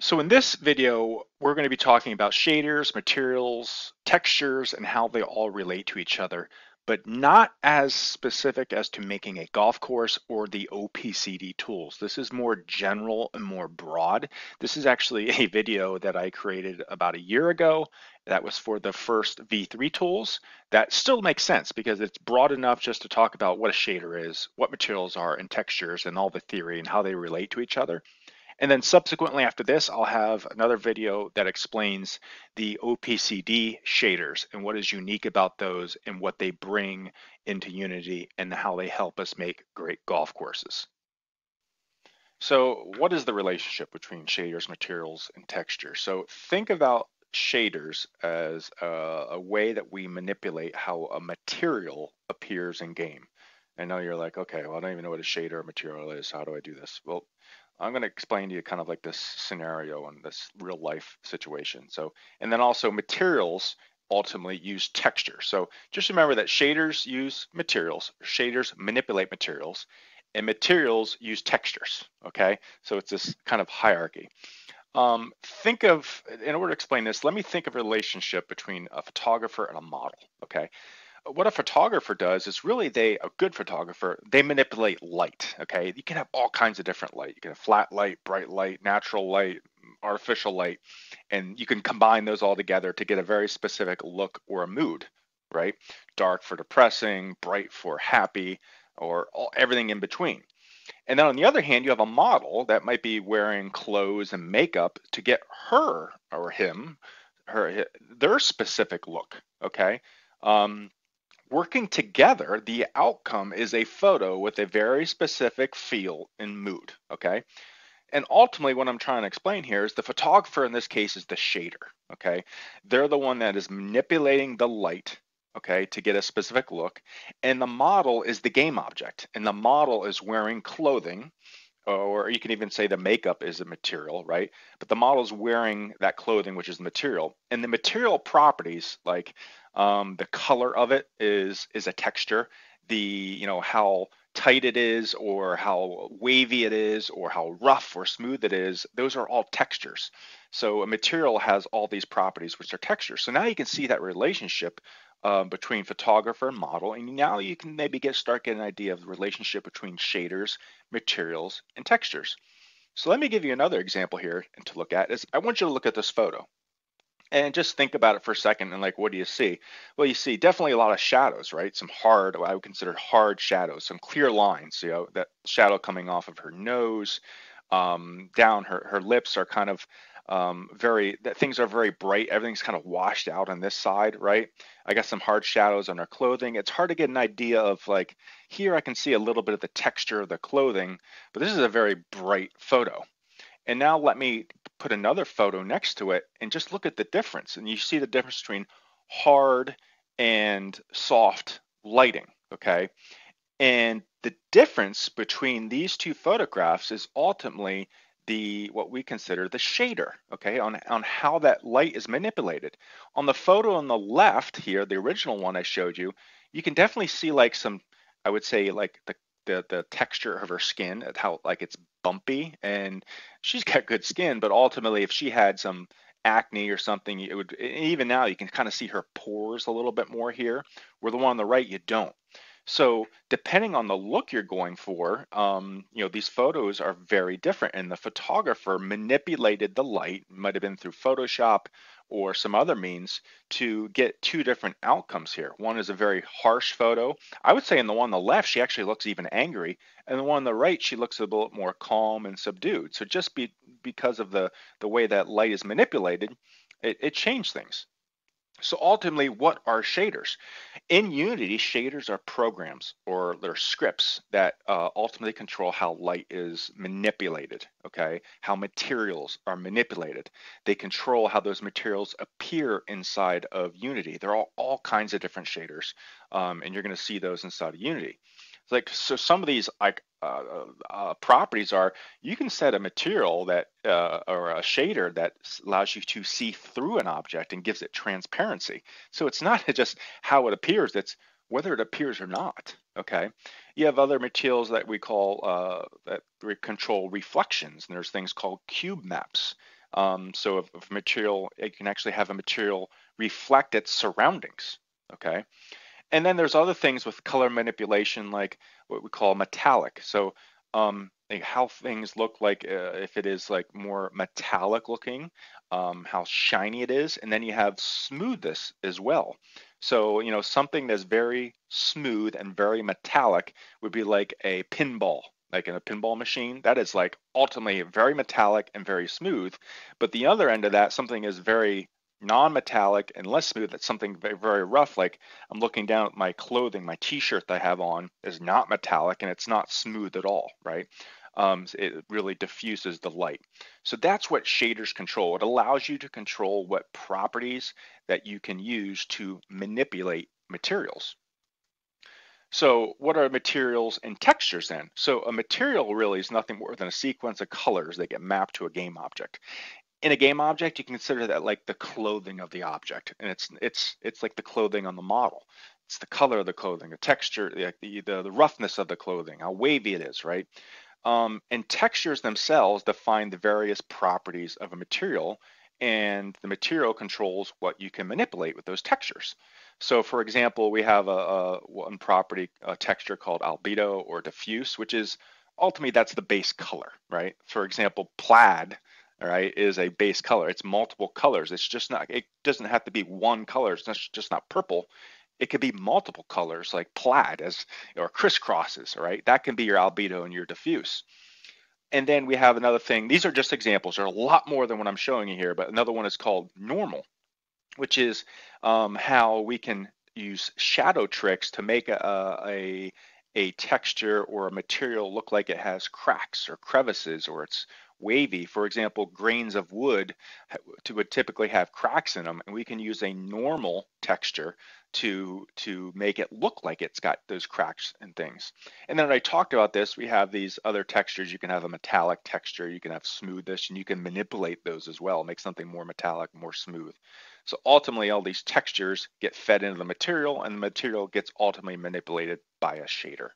So in this video, we're going to be talking about shaders, materials, textures, and how they all relate to each other, but not as specific as to making a golf course or the OPCD tools. This is more general and more broad. This is actually a video that I created about a year ago. That was for the first V3 tools. That still makes sense because it's broad enough just to talk about what a shader is, what materials are, and textures, and all the theory and how they relate to each other. And then subsequently after this, I'll have another video that explains the OPCD shaders and what is unique about those and what they bring into Unity and how they help us make great golf courses. So what is the relationship between shaders, materials, and texture? So think about shaders as a, a way that we manipulate how a material appears in game. And now you're like, okay, well, I don't even know what a shader or material is. How do I do this? Well, I'm going to explain to you kind of like this scenario and this real life situation. So, and then also materials ultimately use texture. So just remember that shaders use materials, shaders manipulate materials, and materials use textures, okay? So it's this kind of hierarchy. Um, think of, in order to explain this, let me think of a relationship between a photographer and a model, okay? What a photographer does is really they a good photographer they manipulate light okay? You can have all kinds of different light. You can have flat light bright light natural light artificial light and you can combine those all together to get a very specific look or a mood right? Dark for depressing bright for happy or all, everything in between. And then on the other hand you have a model that might be wearing clothes and makeup to get her or him her their specific look okay? Um, Working together, the outcome is a photo with a very specific feel and mood, okay? And ultimately, what I'm trying to explain here is the photographer in this case is the shader, okay? They're the one that is manipulating the light, okay, to get a specific look. And the model is the game object. And the model is wearing clothing, or you can even say the makeup is a material, right? But the model is wearing that clothing, which is the material. And the material properties, like um, the color of it is is a texture. The you know how tight it is, or how wavy it is, or how rough or smooth it is. Those are all textures. So a material has all these properties, which are textures. So now you can see that relationship uh, between photographer and model, and now you can maybe get start getting an idea of the relationship between shaders, materials, and textures. So let me give you another example here and to look at is I want you to look at this photo and just think about it for a second and like what do you see well you see definitely a lot of shadows right some hard i would consider hard shadows some clear lines you know that shadow coming off of her nose um, down her her lips are kind of um, very that things are very bright everything's kind of washed out on this side right i got some hard shadows on her clothing it's hard to get an idea of like here i can see a little bit of the texture of the clothing but this is a very bright photo and now let me put another photo next to it and just look at the difference. And you see the difference between hard and soft lighting, okay? And the difference between these two photographs is ultimately the what we consider the shader, okay, on, on how that light is manipulated. On the photo on the left here, the original one I showed you, you can definitely see like some, I would say like the the the texture of her skin, how like it's bumpy, and she's got good skin. But ultimately, if she had some acne or something, it would even now you can kind of see her pores a little bit more here. Where the one on the right you don't. So depending on the look you're going for, um, you know, these photos are very different. And the photographer manipulated the light, might have been through Photoshop or some other means to get two different outcomes here. One is a very harsh photo. I would say in the one on the left, she actually looks even angry. And the one on the right, she looks a little more calm and subdued. So just be, because of the, the way that light is manipulated, it, it changed things. So ultimately, what are shaders? In Unity, shaders are programs or they're scripts that uh, ultimately control how light is manipulated, okay? How materials are manipulated. They control how those materials appear inside of Unity. There are all, kinds of different shaders, um, and you're gonna see those inside of Unity like so some of these like uh, uh, uh, properties are you can set a material that uh, or a shader that allows you to see through an object and gives it transparency. So it's not just how it appears it's whether it appears or not okay? You have other materials that we call uh, that control reflections and there's things called cube maps. Um, so if, if material, you can actually have a material reflect its surroundings, okay? And then there's other things with color manipulation, like what we call metallic. So um, like how things look like uh, if it is like more metallic looking, um, how shiny it is, and then you have smoothness as well. So you know something that's very smooth and very metallic would be like a pinball, like in a pinball machine. That is like ultimately very metallic and very smooth. But the other end of that, something is very non-metallic and less smooth. That's something very, very rough. Like i'm looking down at my clothing my t-shirt that i have on is not metallic and it's not smooth at all right? Um, it really diffuses the light. So that's what shaders control. It allows you to control what properties that you can use to manipulate materials. So what are materials and textures then? So a material really is nothing more than a sequence of colors that get mapped to a game object in a game object, you consider that like the clothing of the object, and it's it's it's like the clothing on the model. It's the color of the clothing, the texture, the the, the roughness of the clothing, how wavy it is, right? Um, and textures themselves define the various properties of a material, and the material controls what you can manipulate with those textures. So, for example, we have a, a one property a texture called albedo or diffuse, which is ultimately that's the base color, right? For example, plaid all right, is a base color. It's multiple colors. It's just not, it doesn't have to be one color. It's just not purple. It could be multiple colors like plaid as or crisscrosses, all right? That can be your albedo and your diffuse. And then we have another thing. These are just examples. There are a lot more than what I'm showing you here, but another one is called normal, which is um, how we can use shadow tricks to make a, a, a texture or a material look like it has cracks or crevices or it's wavy. For example, grains of wood would typically have cracks in them, and we can use a normal texture to to make it look like it's got those cracks and things. And then I talked about this, we have these other textures. You can have a metallic texture, you can have smoothness, and you can manipulate those as well, make something more metallic, more smooth. So ultimately, all these textures get fed into the material, and the material gets ultimately manipulated by a shader.